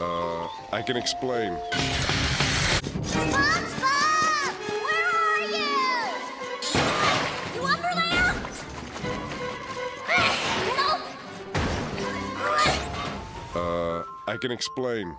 Uh, I can explain. SpongeBob! Where are you? You up or down? Help! Uh, I can explain.